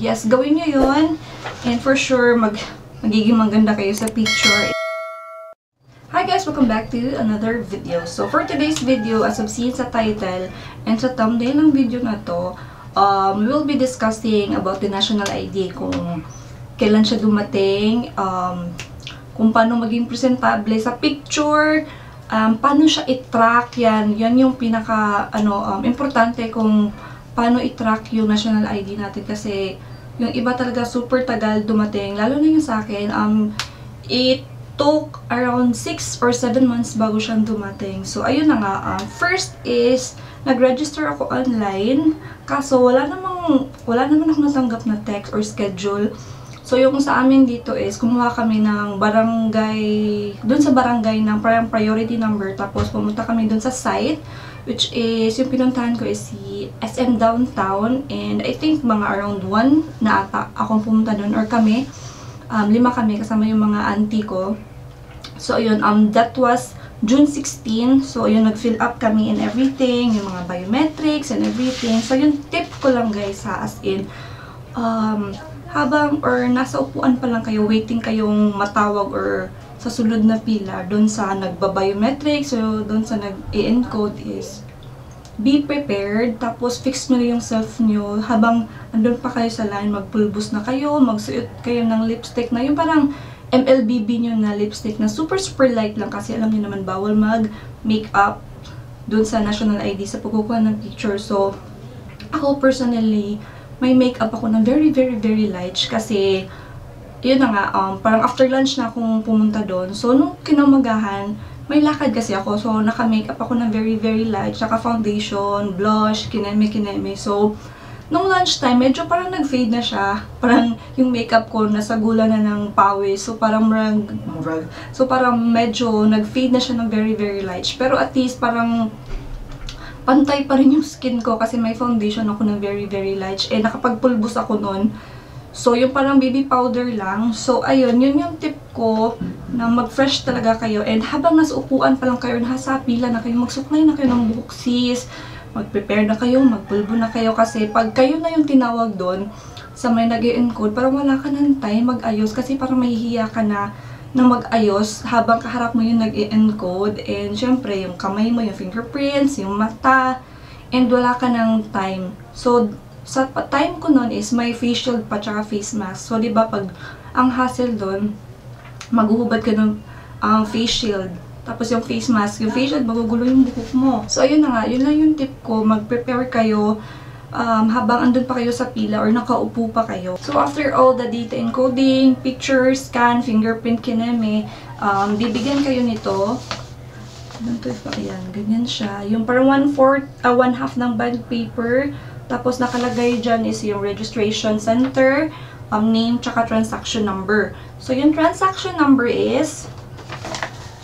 Yes, gawin nyo yun. And for sure, mag magiging maganda kayo sa picture. Hi guys! Welcome back to another video. So for today's video, as I've seen sa title and sa thumbnail ng video na to, um, we will be discussing about the national ID, kung kailan siya dumating, um, kung paano maging presentable sa picture, um, paano siya i-track yan. Yan yung pinaka, ano, um, importante kung paano i-track yung national ID natin kasi yung iba talaga super tagal dumating. Lalo na yung sa akin, um, it took around 6 or 7 months bago siyang dumating. So, ayun na nga. Um, first is, nag-register ako online. Kaso, wala namang, wala naman ako natanggap na text or schedule. So, yung sa amin dito is, kumuha kami ng barangay, dun sa barangay ng priority number. Tapos, pumunta kami dun sa site, which is, yung pinuntahan ko is si SM Downtown. And I think mga around 1 na ata akong pumunta dun, or kami. Um, lima kami, kasama yung mga auntie ko. So, ayun, um, that was June 16. So, ayun, nag-fill up kami and everything, yung mga biometrics and everything. So, yung tip ko lang guys ha, as in, um, habang or nasa upuan pa lang kayo, waiting kayong matawag or sa sunod na pila, doon sa nagba-biometrics, so doon sa nag-encode is, be prepared, tapos fix nyo yung self nyo, habang andun pa kayo sa line, magpulbos na kayo, magsuot kayo ng lipstick na yung parang MLBB nyo na lipstick na super super light lang kasi alam niyo naman bawal mag makeup dun sa national ID sa pagkukuha ng picture. So, ako personally, may makeup ako na very very very light kasi yun na nga, um, parang after lunch na akong pumunta doon. So, nung kinamagahan, may lakad kasi ako. So, naka-makeup ako na very, very light. Tsaka foundation, blush, kineme-kineme. So, nung lunchtime, medyo parang nag-fade na siya. Parang yung makeup ko nasa gula na ng pawis. So, parang murag. So, parang medyo nag-fade na siya ng very, very light. Pero at least, parang pantay pa rin yung skin ko kasi may foundation ako ng very, very light. Eh, nakapagpulbos ako noon. So, yung parang baby powder lang. So, ayun, yun yung tip ko na mag-fresh talaga kayo. And habang nasa upuan pa lang kayo, nasa pila na kayo, magsuklay na kayo ng buhok sis, mag-prepare na kayo, magpulbo na kayo. Kasi pag kayo na yung tinawag doon, sa may nag encode parang wala ka ng time mag-ayos kasi parang mahihiya ka na na mag-ayos habang kaharap mo yung nag encode And syempre, yung kamay mo, yung fingerprints, yung mata, and wala ka ng time. So, sa time ko noon is may face shield pa tsaka face mask. So, di ba pag ang hassle doon, maghuhubad ka ng um, face shield. Tapos yung face mask, yung face shield, magugulo yung buhok mo. So, ayun na nga, yun lang yung tip ko. Mag-prepare kayo um, habang andun pa kayo sa pila or nakaupo pa kayo. So, after all the data encoding, picture, scan, fingerprint, kineme, um, bibigyan kayo nito. Ganito pa, ayan, ganyan siya. Yung parang one-fourth, uh, one-half ng bond paper tapos nakalagay dyan is yung registration center, um, name, tsaka transaction number. So yung transaction number is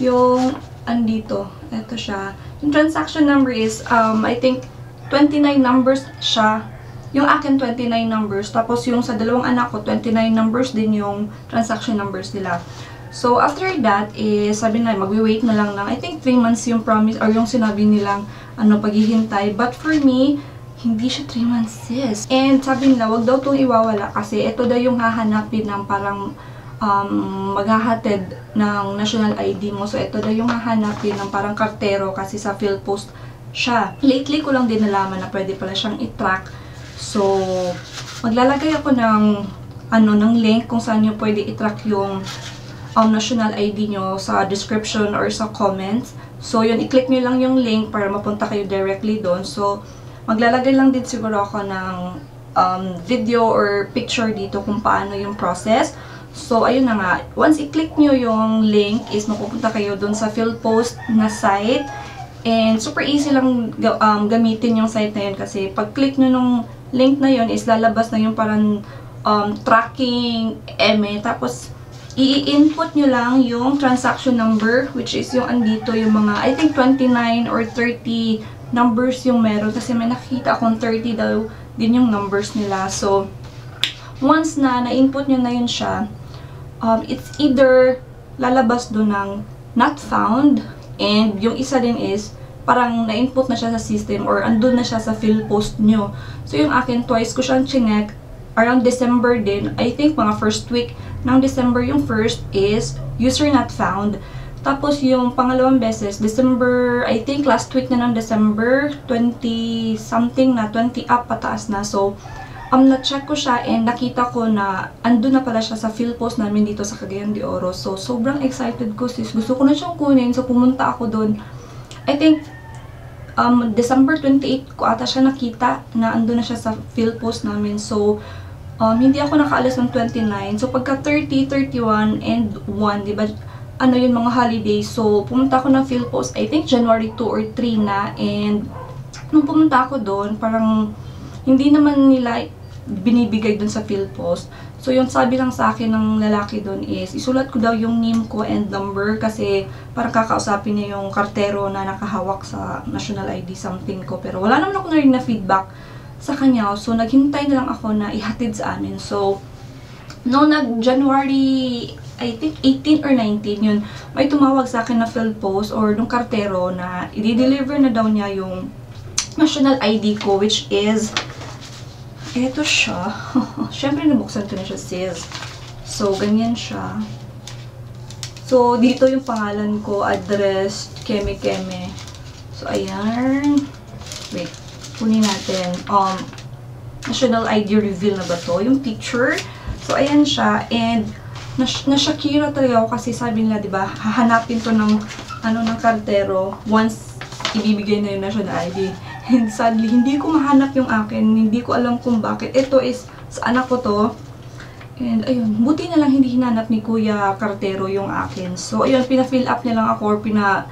yung andito. Ito siya. Yung transaction number is, um, I think, 29 numbers siya. Yung akin, 29 numbers. Tapos yung sa dalawang anak ko, 29 numbers din yung transaction numbers nila. So, after that, is, sabi na, magwi-wait na lang ng, I think, 3 months yung promise, or yung sinabi nilang, ano, paghihintay. But for me, hindi siya 3 months sis. And sabi nila, wag daw itong iwawala kasi ito daw yung hahanapin ng parang um, maghahatid ng national ID mo. So, ito daw yung hahanapin ng parang kartero kasi sa PhilPost siya. Lately ko lang din nalaman na pwede pala siyang i-track. So, maglalagay ako ng ano, ng link kung saan nyo pwede i-track yung um, national ID nyo sa description or sa comments. So, yun, i-click nyo lang yung link para mapunta kayo directly doon. So, Maglalagay lang din siguro ako ng um, video or picture dito kung paano yung process. So, ayun na nga. Once i-click nyo yung link is mapupunta kayo dun sa PhilPost na site. And super easy lang um, gamitin yung site na yun kasi pag click nyo nung link na yun is lalabas na yung parang um, tracking eme. Tapos, i-input nyo lang yung transaction number which is yung andito yung mga I think 29 or 30 numbers yung meron. Kasi may nakita akong 30 daw din yung numbers nila. So, once na na-input nyo na yun siya, um, it's either lalabas doon ng not found and yung isa din is parang na-input na siya sa system or andun na siya sa fill post nyo. So, yung akin, twice ko siyang chinek around December din. I think mga first week ng December yung first is user not found. Tapos yung pangalawang beses, December, I think last week na ng December, 20 something na, 20 up pataas na. So, um, na-check ko siya and nakita ko na ando na pala siya sa field post namin dito sa Cagayan de Oro. So, sobrang excited ko sis. Gusto ko na siyang kunin. So, pumunta ako doon. I think, um, December 28 ko ata siya nakita na ando na siya sa field post namin. So, um, hindi ako nakaalis ng 29. So, pagka 30, 31, and 1, di ba, ano yun, mga holidays. So, pumunta ako ng field post, I think January 2 or 3 na. And, nung pumunta ako doon, parang, hindi naman nila binibigay doon sa field post. So, yung sabi lang sa akin ng lalaki doon is, isulat ko daw yung name ko and number kasi parang kakausapin niya yung kartero na nakahawak sa national ID something ko. Pero wala naman ako narinig na feedback sa kanya. So, naghintay na lang ako na ihatid sa amin. So, no nag-January, I think 18 or 19 yun, may tumawag sa akin na field post or nung kartero na i-deliver na daw niya yung national ID ko, which is, eto siya. Siyempre, nabuksan ko na siya, sis. So, ganyan siya. So, dito yung pangalan ko, address, keme keme. So, ayan. Wait, kunin natin. Um, national ID reveal na ba to? Yung picture. So, ayan siya. And, nas nasyakira talaga ako kasi sabi nila, di ba, hahanapin to ng, ano, ng kartero once ibibigay na yung national ID. And sadly, hindi ko mahanap yung akin. Hindi ko alam kung bakit. Ito is, sa anak ko to. And, ayun, buti na lang hindi hinanap ni Kuya Kartero yung akin. So, ayun, pina-fill up niya lang ako or pina,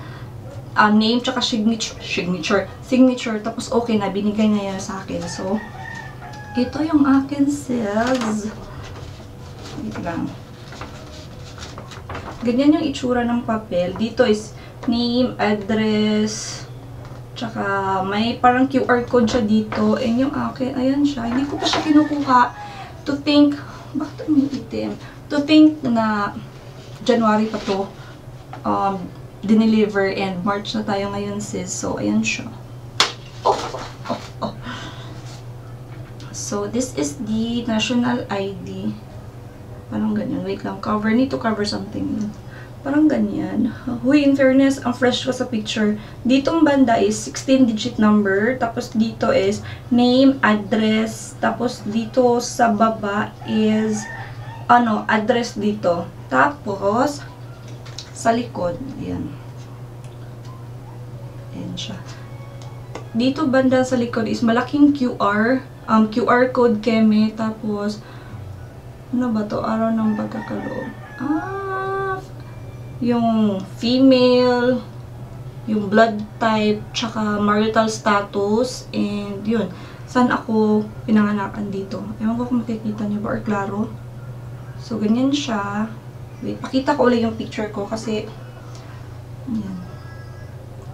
uh, name tsaka signature, signature, signature. Tapos, okay na, binigay na yan sa akin. So, ito yung akin says. Wait lang. Ganyan yung itsura ng papel. Dito is name, address, tsaka may parang QR code siya dito. And yung akin, ayan siya. Hindi ko pa siya kinukuha to think, bakit umiitim? To think na January pa to um, dineliver and March na tayo ngayon sis. So, ayan siya. Oh, oh, oh. So, this is the national ID. Parang ganyan. Wait lang. Cover. Need to cover something. Parang ganyan. Huy, in fairness, ang fresh ko sa picture. Ditong banda is 16-digit number. Tapos dito is name, address. Tapos dito sa baba is ano, address dito. Tapos, sa likod, ayan. Ayan siya. Dito banda sa likod is malaking QR. Um, QR code keme. Tapos, ano ba to? Araw ng pagkakaloob. Ah, yung female, yung blood type, tsaka marital status, and yun. Saan ako pinanganakan dito? Ewan ko kung makikita niyo ba or klaro. So, ganyan siya. Wait, pakita ko ulit yung picture ko kasi, ayan.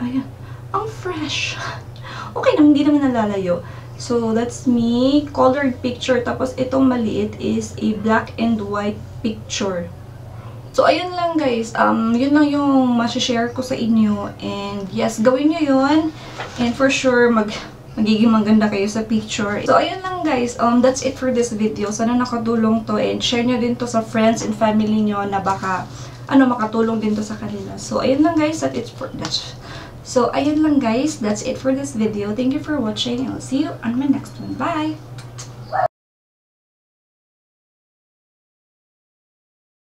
Ayan. Ang fresh. Okay naman, hindi naman nalalayo. So, that's me. Colored picture. Tapos, itong maliit is a black and white picture. So, ayun lang guys. Um, yun lang yung masishare ko sa inyo. And yes, gawin nyo yun. And for sure, mag magiging maganda kayo sa picture. So, ayun lang guys. Um, that's it for this video. Sana nakatulong to. And share nyo din to sa friends and family nyo na baka ano, makatulong din to sa kanila. So, ayun lang guys. That it's for, that's, so, ayun lang guys. That's it for this video. Thank you for watching. I'll see you on my next one. Bye!